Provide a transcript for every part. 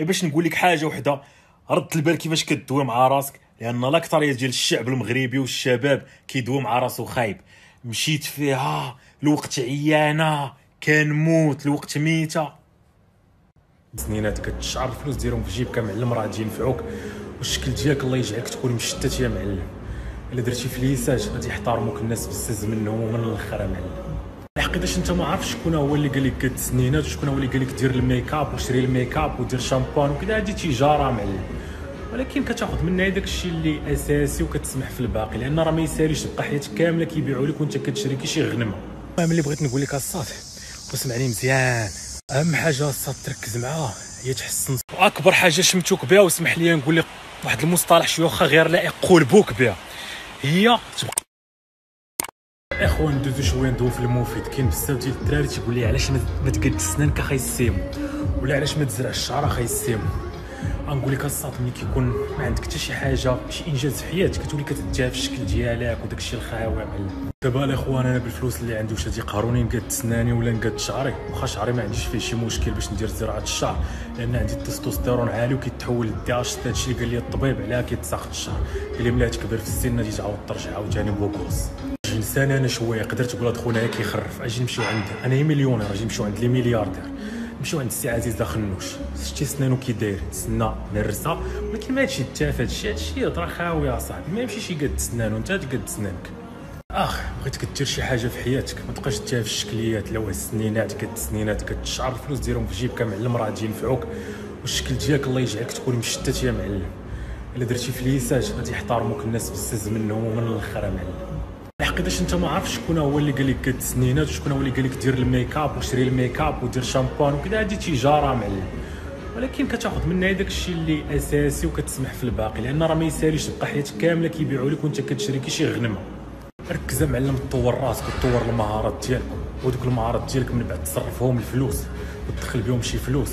باش نقول لك حاجة وحدة. رد البال كيفاش كدوي مع راسك لأن الأكثرية ديال الشعب المغربي والشباب كيدوي مع راسو خايب. مشيت فيها الوقت عيانة كنموت الوقت ميتة. سنينات كتشعر الفلوس ديالهم في جيبك معلم راه غادي ينفعوك والشكل ديالك الله يجعلك تكون مشتت يا معلم. إلا درتي فليساج غادي يحترموك الناس بزاف منهم ومن الآخر يا معلم. الحقيقة أنت ما عارفش شكون هو اللي قال لك التسنينات وشكون هو اللي قال لك دير الميك اب وشري الميك اب ودير شامبون وكذا هذه تجارة معلم ولكن كتاخذ منها داك الشيء اللي أساسي وكتسمح في الباقي لأن راه ما يساليش تبقى حياتك كاملة كيبيعوا لك وأنت كتشري كي شي غنمة. المهم اللي بغيت نقول لك الصاد واسمعني مزيان أهم حاجة الصاد تركز معاه هي تحسن واكبر حاجة شمتوك بها واسمح لي نقول لك واحد المصطلح شي واخا غير لائق قلبوك بها. هي تبقى اخوان ندوزو شوية ندوي في المفيد. كاين بزاف ديال الدراري تيقول لي علاش ما تقد سنانك اخاي السيمو ولا علاش ما تزرعش الشعر اخاي السيمو غنقول لك الصاط ملي كيكون ما عندك حتى شي حاجة شي إنجاز في حياتك كتولي كتديها في الشكل ديالك وداك الشيء الخاوي معلم دابا الإخوان أنا بالفلوس اللي عندي واش غادي يقهروني نقاد سناني ولا نقاد شعري؟ واخا شعري ما عنديش فيه شي مشكل باش ندير زراعة الشعر لأن عندي التستوستيرون عالي وكيتحول لل DHT هادشي اللي قال لي الطبيب علاه كيتساقط الشعر. قال لي ملي تكبر في السن غادي تعاود ترجع عاوتاني beau gosse إنسان أنا شوية قدرت تقول هاد خونا كيخرف. أجي نمشيو عند أنا مليونير أجي نمشيو عند لي ملياردير. نمشيو عند السي عزيز خنوش شتي سنانو كي داير تسنى نرسا ولكن ما هادشي تافه هادشي هادشي هضره خاوية اصاحبي ما يمشيش يقاد سنانو أنت تقاد سنانك أخ بغيتك دير شي حاجة في حياتك. ما تبقاش في الشكليات. لو السنينات كد السنينات كتشعر الفلوس ديالهم في جيبك معلم راه غادي ينفعوك. والشكل ديالك الله يجعلك تكون مشتت يا معلم. إلا درتي فليساج غادي يحترموك الناس بزاف منهم ومن الآخر معلم. الحقيقة انت ما عارفش شكون هو اللي قال لك التسنينات وشكون هو اللي قال لك دير الميك اب وشري الميك اب ودير شامبون وكذا. هذه تجاره معلم ولكن كتاخذ منها داك الشيء اللي أساسي وكتسمح في الباقي لأن راه ما يساليش تبقى حياتك كاملة كيبيعوا لك وانت كتشري كي شي غنمة. ركز معلم تطور راسك وتطور المهارات ديالك ودوك المهارات ديالك من بعد تصرفهم الفلوس وتدخل بهم شي فلوس.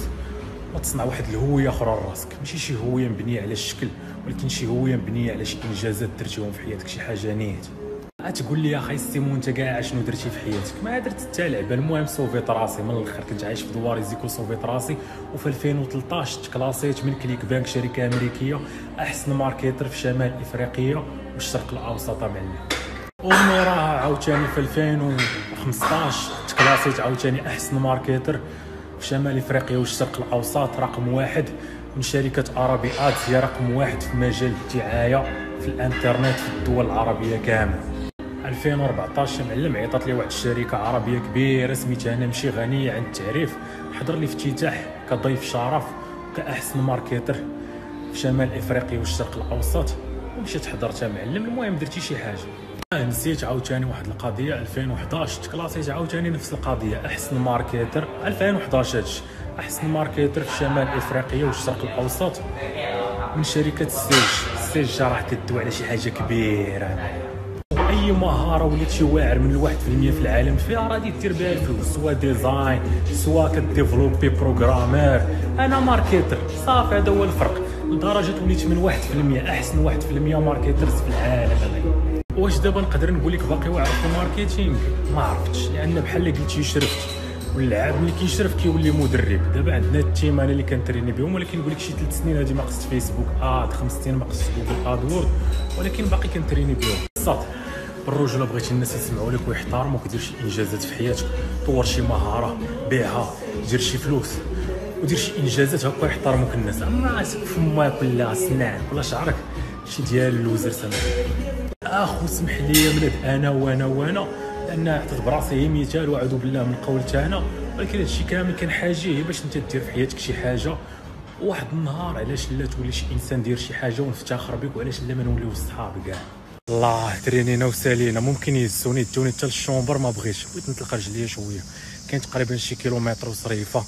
وتصنع واحد الهوية أخرى لراسك ماشي شي هوية مبنية على الشكل ولكن شي هوية مبنية على شي إنجازات درتيهم في حياتك شي حاجة نيت تقول لي يا أخي سيمون أنت كاع شنو درتي في حياتك؟ ما درت حتى لعبة. المهم صوفيت راسي من الآخر كنت عايش في دوار زيكو صوفيت راسي. وفي 2013 تكلاسيت من ClickBank شركة أمريكية أحسن marketer في شمال إفريقيا والشرق الأوسط معلم وراها عاوتاني في 2015 تكلاسيت عاوتاني أحسن marketer في شمال إفريقيا والشرق الأوسط رقم واحد. من شركة ArabyAds هي رقم واحد في مجال الدعاية في الإنترنت في الدول العربية كامل 2014 معلم عيطات لي واحد الشركة عربية كبيرة سميتها نمشي غنيه عن التعريف. حضر لي افتتاح كضيف شرف كأحسن marketer في شمال إفريقيا والشرق الأوسط. ومشيت حضرتها معلم المهم درت شي حاجة. آه، نسيت عاوتاني واحد القضية 2011 تكلاسيت عاوتاني نفس القضية أحسن marketer 2011 هادشي. أحسن marketer في شمال إفريقيا والشرق الأوسط. من شركة السيج. السيج راه كدوي على شي حاجة كبيرة. مهارة وليت شي واعر من الواحد في المية في العالم فيها غادي دير بها الفلوس سوا design سوا كديفلوبي programmeur. أنا marketer صافي هذا هو الفرق. لدرجه وليت من واحد في المية أحسن واحد في المية marketers في العالم واش دابا نقدر نقول لك باقي واعر في ال marketing ما عرفتش لأن بحال اللي قلتي شرفت واللعاب ملي كيشرف كيولي مدرب. دابا عندنا ال team أنا اللي كنتريني بهم ولكن نقول لك شي ثلاث سنين هادي ما قصت فيسبوك هادي خمس سنين ما قصت جوجل AdWords ولكن باقي كنتريني بهم. صافي. بالرجوله بغيتي الناس يسمعوا لك ويحترموك ودير شي إنجازات في حياتك طور شي مهارة بيعها دير شي فلوس ودير شي إنجازات هكا يحترموك الناس. اما راسك فمك ولا سنانك ولا شعرك شي ديال ال loser سامحني أخو سمح لي من أنا وأنا وأنا لأن عطيت براسي مثال وأعوذ بالله من القول أنا ولكن هادشي كامل كان حاجة باش أنت دير في حياتك شي حاجة. واحد النهار علاش لا تولي شي إنسان دير شي حاجة ونفتخر بك وعلاش لا ما نوليو صحاب كاع؟ يالله ترينينا وسالينا ممكن يهزوني يدوني حتى لل chambre ما بغيتش. بغيت نطلق رجليا شوية. كاين تقريبا شي كيلومتر وصريفة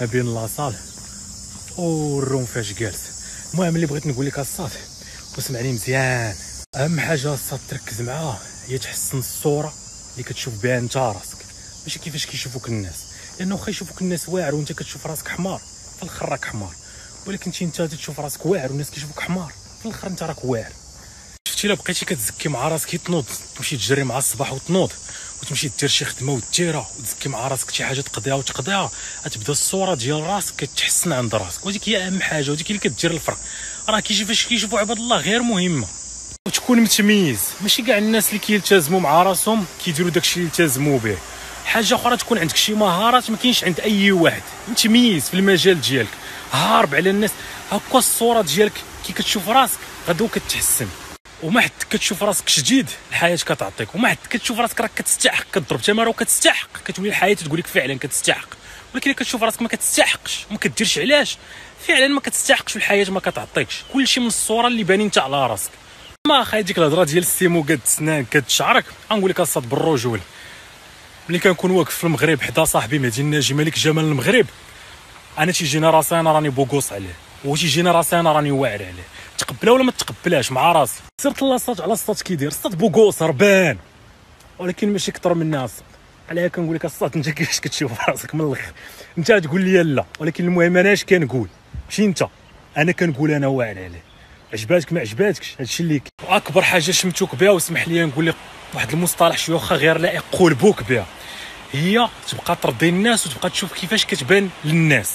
ما بين la salle وال room فاش جالس. المهم اللي بغيت نقول لك الصات في وسمعني مزيان. أهم حاجة الصات تركز معاه هي تحسن الصورة اللي كتشوف بها أنت راسك. ماشي كيفاش كيشوفوك الناس. لأنه واخا يشوفوك الناس واعر وأنت كتشوف راسك حمار. في الأخر راك حمار. ولكن أنت تشوف راسك واعر والناس كيشوفوك حمار. في الأخر أنت راك واعر. شفتي إلا بقيتي كتزكي مع راسك تنوض تمشي تجري مع الصباح وتنوض وتمشي دير شي خدمة وديرها وتزكي مع راسك شي حاجة تقضيها وتقضيها غتبدا الصورة ديال راسك كتحسن عند راسك. وديك هي أهم حاجة وديك اللي كدير الفرق. راه كيجي فاش كيشوفوا عباد الله غير مهمه وتكون متميز. ماشي كاع الناس اللي كيلتزموا مع راسهم كيديروا داكشي اللي التزموا به. حاجة أخرى تكون عندك شي مهارات ما كاينش عند أي واحد. متميز في المجال ديالك. هارب على الناس. هكا الصورة ديالك كي كتشوف راسك غدو كتحسن وما حد كتشوف راسك شديد الحياة كتعطيك؟ وما حد كتشوف راسك راك كتستحق كضرب تماره وكتستحق كتولي الحياة تقول لك فعلا كتستحق. ولكن كتشوف راسك ما كتستحقش وما كديرش علاش؟ فعلا ما كتستحقش والحياة ما كتعطيكش. كلشي من الصورة اللي باني انت على راسك. ما خاي ديك الهضرة ديال السيمو قد سنان قد شعرك. غنقول لك الصاد بالرجول. ملي كنكون واقف في المغرب حدا صاحبي مهدي الناجي ملك جمال المغرب. أنا تيجينا راسي أنا راني بوغوص عليه. وتيجينا راسي أنا راني واعر عليه. تقبلها ولا ما تقبلهاش؟ مع راسي صرت لاصات على الصات كيدير الصات بوغوص ربان ولكن ماشي كثر من الناس. عليها كنقول لك الصات أنت كيفاش كتشوف راسك من الأخر؟ أنت تقول لي لا ولكن المهم أنا اش كنقول؟ ماشي أنت. أنا كنقول أنا واعر عليه. عجباتك ما عجباتكش؟ هادشي اللي اكبر حاجة شمتوك بها واسمح لي نقول لك واحد المصطلح شوية واخا غير لائق قلبوك بها. هي تبقى ترضي الناس وتبقى تشوف كيفاش كتبان للناس.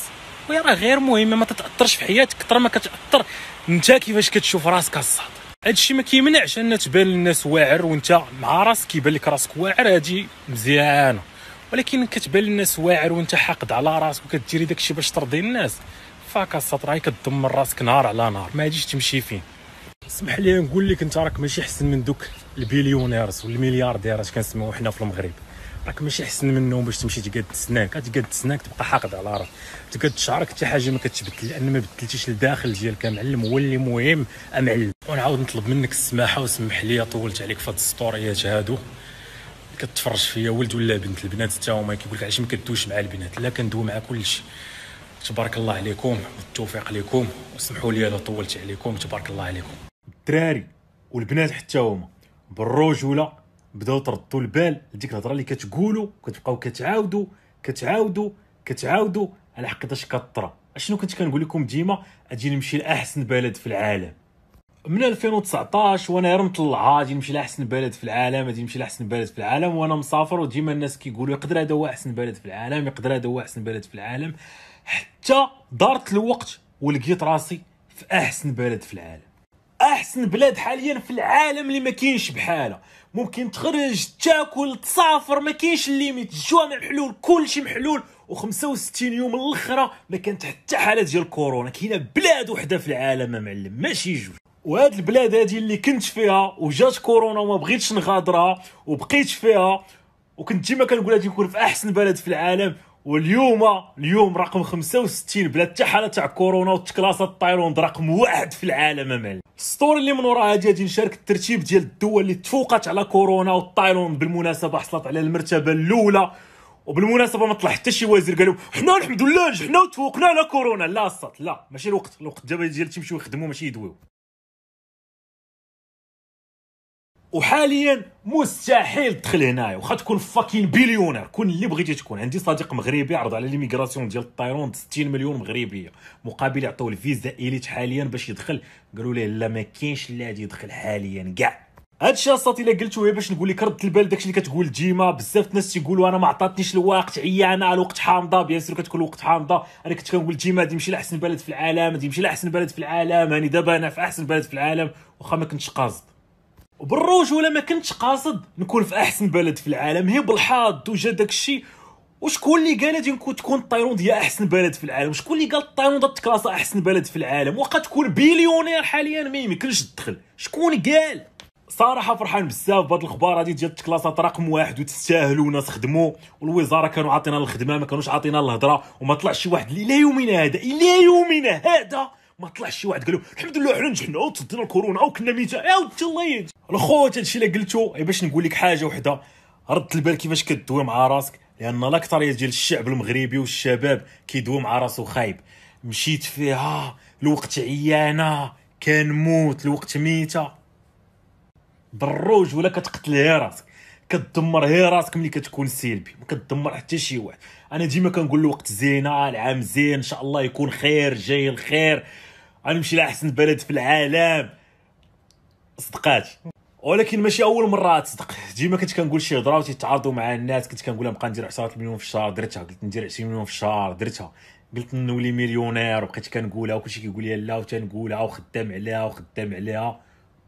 وهي راه غير مهمه ما تتأثرش في حياتك كثر ما كتأثر. انت كيفاش كتشوف راسك الصاد؟ هادشي ما كيمنعش أن تبان للناس واعر وأنت مع راسك كيبان لك راسك واعر هادي مزيانة. ولكن كتبان للناس واعر وأنت حاقد على راسك وكديري داكشي باش ترضي الناس فاك الصاد راهي كدمر راسك نهار على نهار. ما غاديش تمشي فين. اسمح لي نقول لك أنت راك ماشي أحسن من دوك ال billionaires والمليارديرات كنسميو حنا في المغرب. راك ماشي احسن منهم باش تمشي تقاد سنانك. تقاد سنانك تبقى حاقد على راسك. تقاد شعرك حتى حاجة ما كتبدل لأن ما بدلتيش الداخل ديالك معلم هو اللي مهم معلم ونعاود نطلب منك السماحة وسمح لي. طولت عليك في هاد السطوريات هادو. كتفرج فيا ولد ولا بنت البنات حتى هما كيقول لك علاش ما كدوش مع البنات. لا كندوي مع كلشي تبارك الله عليكم والتوفيق لكم وسمحوا لي الا طولت عليكم تبارك الله عليكم. الدراري والبنات حتى هما بالرجولة بداو تردوا البال لديك الهضرة اللي كتقولوا كتبقاو كتعاودوا كتعاودوا كتعاودوا على حقيقه كطرا. اشنو كنت كنقول لكم ديما؟ أجي نمشي لأحسن بلد في العالم. من 2019 وأنا غير مطلع غادي نمشي لأحسن بلد في العالم غادي نمشي لأحسن بلد في العالم وأنا مسافر وديما الناس كيقولوا يقدر هذا هو أحسن بلد في العالم يقدر هذا هو أحسن بلد في العالم. حتى دارت الوقت ولقيت راسي في أحسن بلد في العالم. أحسن بلاد حاليا في العالم اللي ما كاينش بحالها. ممكن تخرج تاكل تسافر ما كاينش les limites الجوامع محلول كلشي محلول. و65 يوم الأخرى ما كانت حتى حالة ديال كورونا. كاينة بلاد وحدة في العالم معلم. ماشي جوج. وهاد البلاد هادي اللي كنت فيها وجات كورونا وما بغيتش نغادرها وبقيت فيها وكنت ديما كنقول غادي نكون في أحسن بلد في العالم واليوم اليوم رقم 65 بلا حتى حالة تاع كورونا وتكلاصات تايلاند رقم واحد في العالم مال ال story اللي من وراها هادي غادي نشارك الترتيب ديال الدول اللي تفوقات على كورونا وتايلاند بالمناسبة حصلت على المرتبة الأولى وبالمناسبة ما طلع حتى شي وزير قالوا حنا الحمد لله نجحنا وتفوقنا على كورونا. لا الصات لا ماشي الوقت الوقت دابا ديال تيمشيو يخدموا ماشي يدويو. وحاليا مستحيل تدخل هنايا واخا تكون fucking billionaire كون اللي بغيتي تكون. عندي صديق مغربي عرض على l'immigration ديال الطيران 60 مليون مغربيه مقابل يعطيو الفيزا Elite حاليا باش يدخل. قالوا ليه لا ما كاينش اللي غادي يدخل حاليا كاع. هادشي أصاحبي الا قلتو هي باش نقول لك رد البال داكشي اللي كتقول ديما. بزاف الناس تيقولوا أنا ما عطاتنيش الوقت عيانه الوقت حامضة. bien sûr كتكون الوقت حامضة. أنا كنت كنقول ديما غادي نمشي لأحسن بلد في العالم غادي نمشي لأحسن بلد في العالم. هاني دابا أنا في أحسن بلد في العالم. واخا ما كنتش قاصد. وبالرجوله ما كنتش قاصد نكون في أحسن بلد في العالم؟ هي بالحظ وجا داكشي وشكون اللي قال غادي تكون تايلاند هي أحسن بلد في العالم؟ شكون اللي قال تايلاند تكلاسا أحسن بلد في العالم؟ واخا تكون بليونير حاليا ما يمكنش تدخل. شكون قال؟ صراحة فرحان بزاف بهاد الاخبار هادي ديال تكلاصات رقم واحد وتستاهلوا ناس خدموا. والوزارة كانوا عاطينا الخدمة ما كانوش عاطينا الهضره وما طلعش شي واحد إلى يومنا هذا إلى يومنا هذا. ما طلعش شي واحد قالوا الحمد لله حنا نجحنا وتصدينا لكورونا وكنا ميتا يا الله يهدي الخوت هادشي اللي قلتو. باش نقول لك حاجة وحدة رد البال كيفاش كدوي مع راسك لأن الأكثرية ديال الشعب المغربي والشباب كيدوي مع راسو خايب. مشيت فيها الوقت عيانة كنموت الوقت ميتة. بالروج ولا كتقتل هي راسك كتدمر هي راسك ملي كتكون سلبي ما كتدمر حتى شي واحد. أنا ديما كنقول الوقت زينه العام زين إن شاء الله يكون خير جاي الخير. غنمشي لاحسن بلد في العالم. صدقاتي ولكن ماشي أول مرة تصدق. ديما كنت كنقول شي هضرة وتيتعارضوا مع الناس. كنت كنقول نبقى ندير 10 مليون في الشهر. درتها. قلت ندير 20 مليون في الشهر. درتها. قلت نولي millionaire. وبقيت كنقولها. وكلشي كيقول لي لا. وتنقولها. وخدام عليها. وخدام عليها.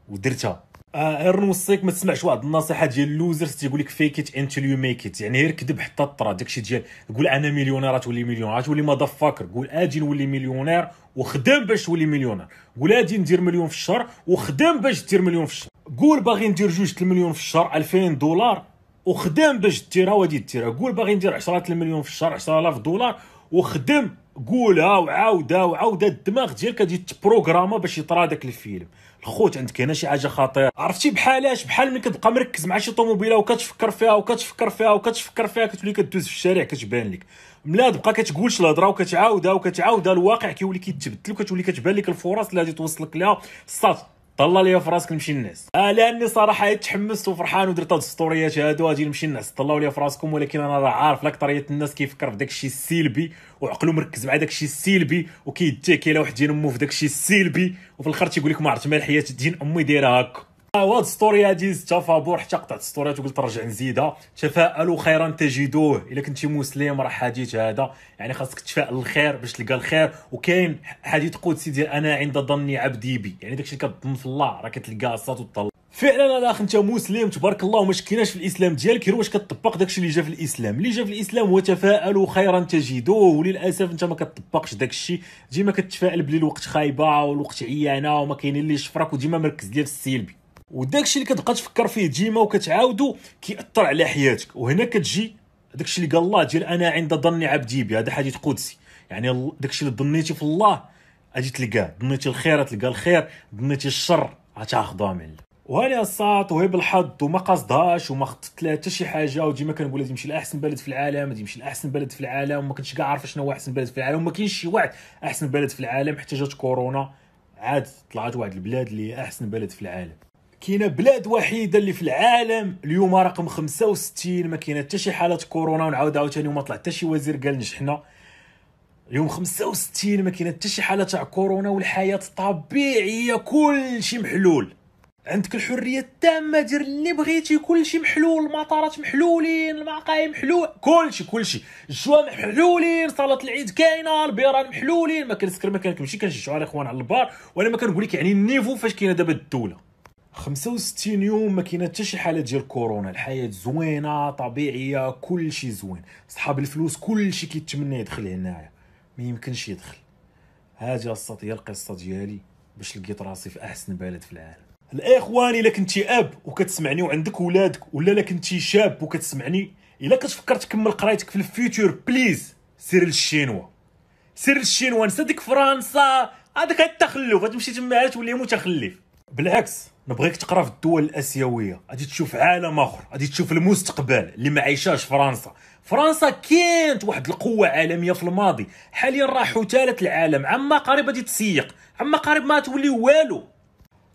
ودرتها. غير نوصيك ما تسمعش واحد النصيحة ديال ال losers تيقول لك fake it until you make it يعني غير كذب حتى طرا داكشي ديال قول أنا millionaire تولي millionaire تولي motherfucker؟ قول أجي نولي millionaire وخدم باش تولي مليونير. قول أجي ندير مليون في الشهر وخدم باش دير مليون في الشهر. قول باغي ندير جوج المليون في الشهر 2000 دولار وخدم باش ديرها وغادي ديرها. قول باغي ندير 10 المليون في الشهر 10000 دولار وخدم قولها وعاودها وعاودها الدماغ ديالك غادي تبروغراما باش يطرا داك الفيلم. الخوت عندك هنا شي حاجة خطيره عرفتي بحالاش بحال ملي كتبقى مركز مع شي طوموبيلة وكتفكر فيها وكتفكر فيها وكتفكر فيها كتولي كدوز في الشارع كتبان لك. ملي تبقى كتقولش الهضرة وكتعاودها وكتعاودها الواقع كيولي كيتبدل وكتولي كتبان لك الفرص اللي غادي توصلك لها. الصات طلع ليا في راسك نمشي الناس. آه لأني صراحة تحمست وفرحان ودرت هاد السطوريات هادو غادي نمشي الناس. طلعوا ليا في راسكم ولكن أنا راه عارف الأكثرية الناس كيفكر في داك الشيء السلبي وعقلو مركز مع داك الشيء السلبي وكيتاكي على واحد دين امو في داك الشيء السلبي وفي الآخر تيقول لك ما عرفت ما الحياة دين أمي دايرة هكا وهاد story هادي زدتها فابور حتى قطعت ستوريات وقلت رجع نزيدها. تفاءلوا خيرا تجدوه. إلا كنتي مسلم راه حديث هذا. يعني خاصك تفائل الخير باش تلقى الخير. وكاين حديث قدسي ديال أنا عند ظني عبدي بي. يعني داكشي اللي كتظن في الله راه كتلقاه الصات وتطلع فعلا الاخ أنت مسلم تبارك الله وما كايناش في الإسلام ديالك غير واش كتطبق داكشي اللي جا في الإسلام. اللي جا في الإسلام هو تفاءلوا خيرا تجدوه. وللأسف أنت ما كتطبقش داكشي. ديما كتفائل بلي الوقت خايبة والوقت عيانة وما كاين اللي يشفرك وديما مركز ديال السلبي. وداكشي اللي كتبقى تفكر فيه ديما وكتعاودو كيأثر على حياتك. وهنا كتجي داكشي اللي قال الله ديال أنا عند ظن عبدي بي. هذا حديث قدسي. يعني داكشي اللي ظنيتي في الله غادي تلقاه. ظنيتي الخير تلقى الخير. ظنيتي الشر غتاخذها من وهاني الساط وهي بالحظ وما قصدهاش وما خطط لها حتى شي حاجة. وديما كنقول غادي نمشي لأحسن بلد في العالم غادي نمشي لأحسن بلد في العالم وما كنتش كاع عارف شنو هو أحسن بلد في العالم وما كاينش شي واحد أحسن بلد في العالم. حتى جات كورونا عاد طلعت واحد البلاد اللي أحسن بلد في العالم. كاينة بلاد وحيدة اللي في العالم اليوم رقم 65 ما كاينة حتى شي حاله كورونا ونعاود عاوتاني وما طلع حتى شي وزير قال نجحنا اليوم 65 ما كاينة حتى شي حالة تاع كورونا والحياة طبيعية كل شيء محلول. عندك الحرية التامة دير اللي بغيتي كل شيء محلول المطارات محلولين المقاهي محلول كل شيء كل شيء الجوامع محلولين صلاة العيد كاينة البيران محلولين. ما كنسكر ما كنمشي كنشجعوا الاخوان على البار وأنا ما كنقول لك يعني ال niveau فاش كاينة دابا الدولة. 65 يوم ما كاينة حتى شي حاله ديال كورونا. الحياة زوينة طبيعية كل شيء زوين. صحاب الفلوس كل شيء كيتمنى يدخل هنايا. ما يمكنش يدخل. هذه الصوت هي القصة ديالي باش لقيت راسي في أحسن بلد في العالم. الإخوان إلا كنتي أب وكتسمعني وعندك ولادك ولا إلا كنتي شاب وكتسمعني إلا كتفكر تكمل قرايتك في ال future please سير للشينوا. سير للشينوا نسى ديك فرنسا. هذاك التخلف غتمشي تما تولي متخلف. بالعكس نبغيك تقرا في الدول الأسيوية. غادي تشوف عالم آخر. غادي تشوف المستقبل اللي ما عايشاش فرنسا. فرنسا كانت واحد القوة عالمية في الماضي. حاليا راه حتاله العالم. عما قريب غادي تسيق. عما قريب ما تولي والو.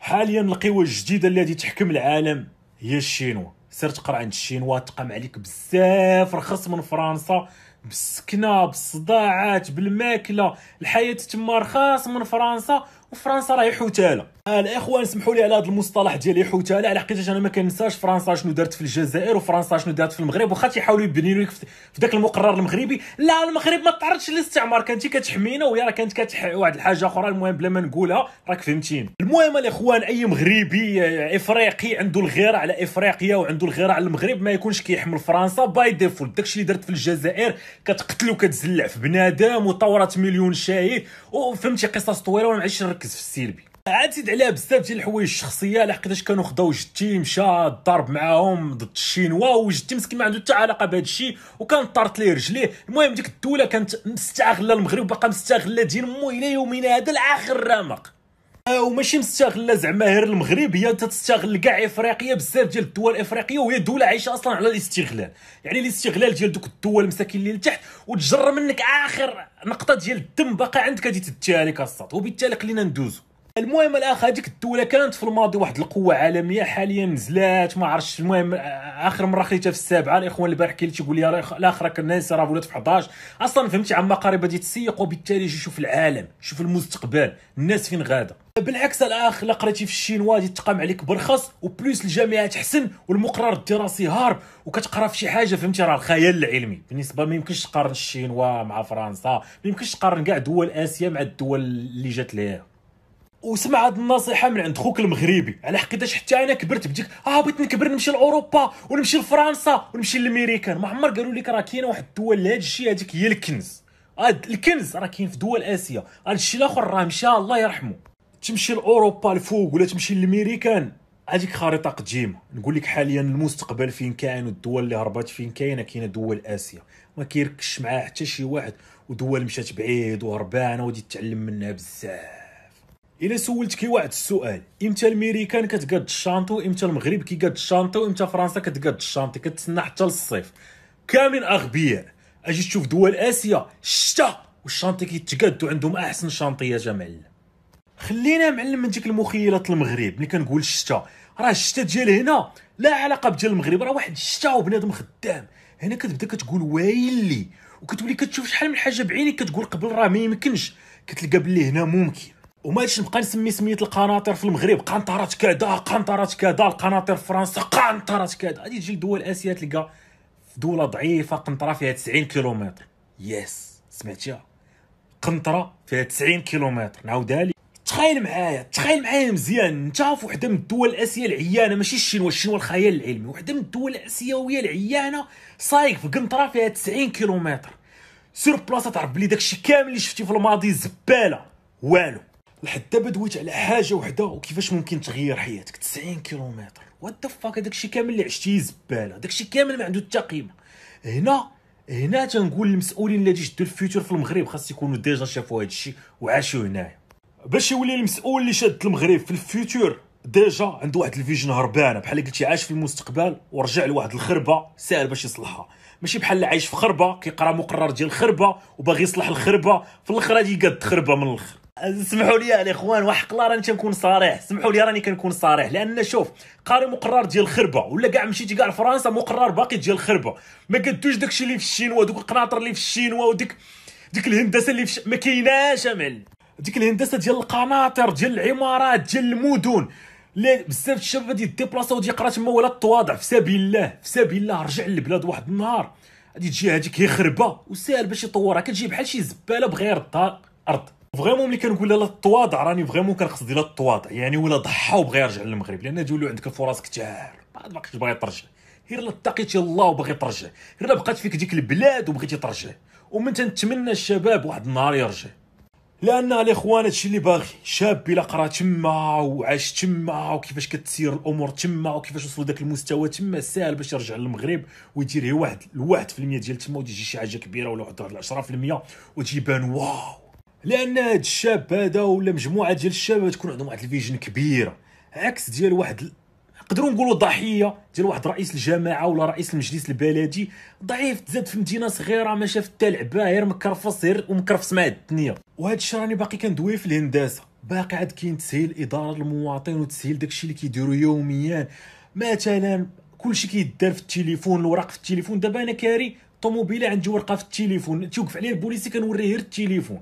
حاليا القوى الجديدة اللي غادي تحكم العالم هي الشينوا. سير تقرا عند الشينوا. تقام عليك بزاف. رخص من فرنسا. بالسكنه بالصداعات بالماكلة. الحياة تما رخاص من فرنسا. وفرنسا راهي حتاله الاخوان سمحوا لي على هذا المصطلح ديال حتاله على حقيقة أنا ما كنساش فرنسا شنو دارت في الجزائر وفرنسا شنو دارت في المغرب واخا تيحاولوا يبنيو لك في ذاك المقرر المغربي. لا المغرب ما تعرضش للاستعمار. كانت كتحمينا وهي راه كانت كتح واحد الحاجة أخرى المهم بلا ما نقولها راك فهمتيني. المهم الإخوان أي مغربي آه، إفريقي عنده الغيره على إفريقيا وعنده الغيره على المغرب ما يكونش كيحمل فرنسا. by default داكشي اللي درت في الجزائر كتقتل وكتزلع في بنادم وطورت مليون شهيد وفهمتي قصص طويلة وأنا ما نركز في السلبي عاد زيد عليها بزاف ديال الحوايج الشخصية لحقاش كانوا خداو جدي مشى ضرب معاهم ضد الشينوا وجدي مسكين ما عنده حتى علاقة بهذا الشيء وكان طارت ليه رجليه. المهم ديك الدولة كانت مستغله المغرب باقا مستغله دين مو إلى يومنا هذا لاخر رمق. وماشي مستغله زعما غير المغرب. هي تستغل كاع إفريقيا بزاف ديال الدول الافريقيه وهي دولة عايشة أصلا على الاستغلال. يعني الاستغلال ديال دوك الدول المساكين اللي لتحت وتجر منك آخر نقطة ديال الدم باقا عندك غادي تديها لك الساط. وبالتالي خلينا ندوزو. المهم الآخ هذيك الدولة كانت في الماضي واحد القوة عالمية حاليا نزلات ما عرفتش. المهم آخر مرة خليتها في السابعة الإخوان البارح اللي تيقول لي الآخر كان الناس راه ولات في 11 أصلا فهمتي عما قريبه تسيق وبالتالي يشوف العالم يشوف المستقبل الناس فين غادة. بالعكس الأخ الا قريتي في الشينوا تقام عليك برخص وبلوس الجامعات حسن والمقرر الدراسي هارب وكتقرا في شي حاجة فهمتي راه الخيال العلمي. بالنسبة ما يمكنش تقارن الشينوا مع فرنسا ما يمكنش تقارن كاع دول آسيا مع الدول اللي جات ليها. وسمع هاد النصيحة من عند خوك المغربي. على حقيقتش حتى أنا كبرت بديك آه بغيت نكبر نمشي لأوروبا ونمشي لفرنسا ونمشي للأمريكان. ما عمر قالوا لك راه كاينة واحد الدول لهاد الشيء هذيك هي الكنز. الكنز راه كاين في دول آسيا. هاد الشيء الآخر راه مشى الله يرحمه. تمشي لأوروبا الفوق ولا تمشي للأمريكان هذيك خريطة قديمة. نقول لك حاليا المستقبل فين كاين والدول اللي هربات فين كاينة كاينة دول آسيا. ما كيركش معاه حتى شي واحد ودول مشات بعيد وهربانة ودي تتعلم منها بزاف. الا سولتك واحد السؤال. إمتى الميريكان كتقاد الشانطو إمتى المغرب كيقاد الشانطو إمتى فرنسا كتقاد الشانطي كتسنى حتى للصيف. كاملين أغبياء. أجي تشوف دول آسيا الشتا والشانطي كيتقادوا عندهم أحسن شانطيات معلم خلينا معلم من ديك المخيلات المغرب ملي كنقول الشتا راه الشتا ديال هنا لا علاقة بديال المغرب راه واحد الشتا وبنادم خدام. هنا كتبدا كتقول ويلي وكتولي كتشوف شحال من حاجة بعينيك كتقول قبل راه ما يمكنش. كتلقى بلي هنا ممكن. وما هادشي نبقى نسمي سميت القناطر في المغرب. قنطرات كذا قنطرات كذا القناطر في فرنسا قنطرات كذا. غادي تجي لدول آسيا تلقى في دولة ضعيفة قنطرة فيها 90 كيلومتر. yes سمعتيها؟ قنطرة فيها 90 كيلومتر. نعاودها لي. تخيل معايا تخيل معايا مزيان. انت في وحدة من الدول الاسيا العيانة ماشي الشينوا الشينوا الخيال العلمي. وحدة من الدول الاسيويه العيانة صايق في قنطرة فيها 90 كيلومتر. سير بلاصه تعرف بلي داكشي كامل اللي شفتي في الماضي زباله والو لحد دابا دويت على حاجة وحدة. وكيفاش ممكن تغير حياتك؟ 90 كيلومتر. what the fuck داكشي كامل اللي عشتيه زبالة. داكشي كامل ما عنده حتى قيمة. هنا هنا تنقول للمسؤولين اللي يشدوا الفيوتشر في المغرب خاص يكونوا déjà شافوا هذا الشيء وعاشوا هنايا. باش يولي المسؤول اللي شاد المغرب في ال future déjà عنده واحد ال vision هربانة. بحال قلتي عاش في المستقبل ورجع لواحد الخربة ساهل باش يصلحها. ماشي بحال اللي عايش في خربة كيقرأ مقرر ديال الخربة وباغي يصلح الخربة في الآخر غادي يقاد خربة من الآخر. اسمحوا لي الاخوان وحق الله راني تنكون صريح. سمحوا لي راني كنكون صريح. لأن شوف قاري مقرر ديال الخربه ولا كاع مشيتي كاع لفرنسا مقرر باقي ديال الخربه ما قدوش داكشي اللي في الشينوا دوك القناطر اللي في الشينوا وديك ديك الهندسة اللي ما كايناش امل ديك الهندسة ديال القناطر ديال العمارات ديال المدن. لا بزاف الشباب غادي يديبلاصاو ودي يقرا تما ولا التواضع. في سبيل الله في سبيل الله رجع للبلاد واحد النهار. غادي تجي هذيك هي خربة وساهل باش يطورها. كتجي بحال شي زبالة بغى يردها أرض. vraiment ملي كنقول لا التواضع راني vraiment كنقصد لا التواضع. يعني ولا ضحى وبغى يرجع للمغرب. لأن تولي عندك الفرص كثار ما باقيش باغي ترجع غير لا تقيتي الله وباغي ترجع غير بقات فيك ديك البلاد وبغيتي ترجع ومن تنتمنى الشباب واحد النهار يرجع. لأن الاخوان هادشي اللي باغي. شاب إلا قرا تما وعاش تما وكيفاش كتسير الأمور تما وكيفاش وصل لذاك المستوى تما ساهل باش يرجع للمغرب ويدير واحد الواحد في المية ديال تما وتجي شي حاجة كبيرة ولا واحد 10% وتجي بان wow. لأن هاد الشاب هذا ولا مجموعة ديال الشباب تكون عندهم واحد ال vision كبيرة. عكس ديال واحد نقدروا نقولوا ضحية ديال واحد رئيس الجماعه ولا رئيس المجلس البلدي. ضعيف تزاد في مدينة صغيرة ما شاف حتى لعبه غير مكرفص غير ومكرفص مع الدنيا. وهذا الشيء راني باقي كندوي في الهندسة. باقي عاد كاين تسهيل إدارة المواطن وتسهيل داكشي اللي كيديروا يوميا. مثلا كلشي كيدار في التليفون الوراق في التليفون. دابا أنا كاري طوموبيله عندي ورقة في التليفون. توقف عليها البوليسي كنوريه غير التليفون.